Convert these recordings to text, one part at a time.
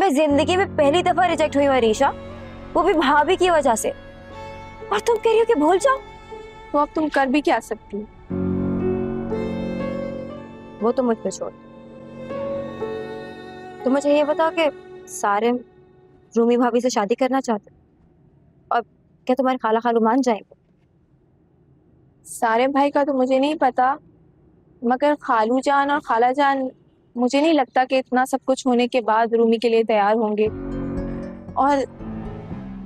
मैं ज़िंदगी में पहली दफ़ा रिजेक्ट हुई हूँ, अरीशा। वो भी भाभी की वजह से। और तुम कह रही हो कि भूल जाओ? तो अब तुम कर भी क्या सकती हो? वो तो मुझ पे छोड़ तो मुझे ये बताओ कि सारे रूमी भाभी से शादी करना चाहते और क्या तुम्हारे खाला खालू मान जाएँगे? सारे भाई का तो मुझे नहीं पता, मगर खालू जान और खाला जान मुझे नहीं लगता कि इतना सब कुछ होने के बाद रूमी के लिए तैयार होंगे। और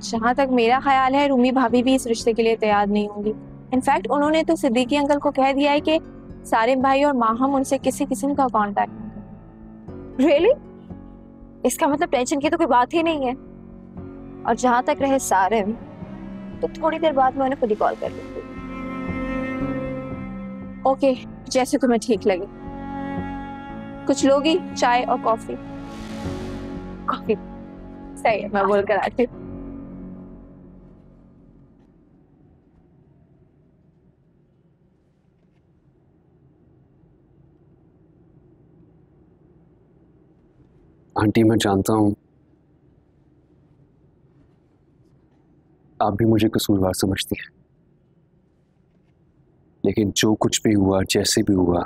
जहाँ तक मेरा ख्याल है, रूमी भाभी भी इस रिश्ते के लिए तैयार नहीं होंगी। इनफैक्ट उन्होंने तो सिद्दीकी अंकल को कह दिया है कि सारे भाई और माहम उनसे किसी किस्म का कांटेक्ट रियली इसका मतलब टेंशन की तो कोई बात ही नहीं है। और जहाँ तक रहे सारे तो थोड़ी देर बाद मैं उन्हें खुद ही कॉल कर लूँगी। ओके जैसे तुम्हें ठीक लगे। कुछ लोगी, चाय और कॉफ़ी। कॉफ़ी। सही है, मैं बोल कर आती हूँ। आंटी, मैं जानता हूँ। आप भी मुझे कसूरवार समझती हैं। लेकिन जो कुछ भी हुआ, जैसे भी हुआ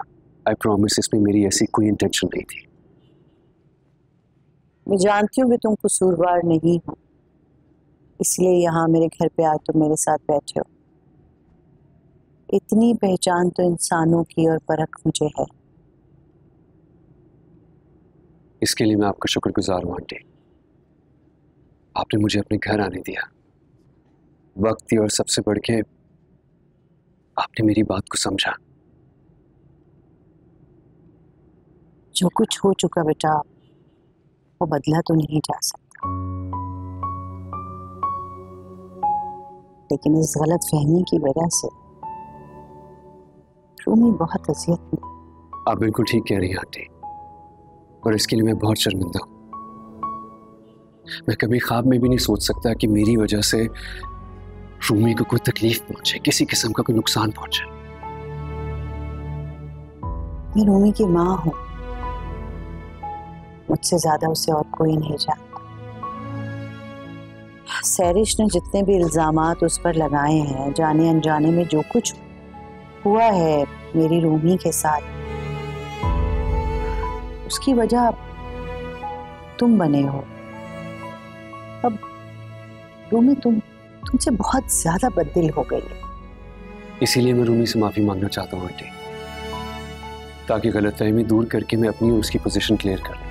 आई प्रॉमिस इसमें मेरी ऐसी कोई इंटेंशन नहीं थी। मैं जानती हूँ कि तुम कसूरवार नहीं हो। इसलिए यहाँ मेरे घर पे आज तुम मेरे साथ बैठे हो। इतनी पहचान तो इंसानों की और परख मुझे है। इसके लिए मैं आपका शुक्रगुजार हूँ आंटी। आपने मुझे अपने घर आने दिया। वक्त और सबसे बढ़ के आपने मेरी बात को समझा। जो कुछ हो चुका बेटा वो बदला तो नहीं जा सकता। लेकिन इस गलत फहमी की वजह से रूमी बहुत अजियत में आप बिल्कुल ठीक कह रही हैं आंटी। और इसके लिए मैं बहुत शर्मिंदा हूँ। मैं कभी ख्वाब में भी नहीं सोच सकता कि मेरी वजह से रूमी को कोई तकलीफ़ पहुँचे किसी किस्म का कोई नुकसान पहुँचे। मैं रूमी की माँ हूँ। मुझसे ज़्यादा उसे और कोई नहीं जानता। सैरिश ने जितने भी इल्ज़ाम उस पर लगाए हैं, जाने अनजाने में जो कुछ हुआ है मेरी रूमी के साथ। उसकी वजह तुम बने हो। अब रूमी तुम, तुमसे बहुत ज़्यादा बददिल हो गई है। इसीलिए मैं रूमी से माफ़ी मांगना चाहता हूँ, आंटी। ताकि गलतफहमी दूर करके मैं अपनी और उसकी पोजीशन क्लियर कर लूँ।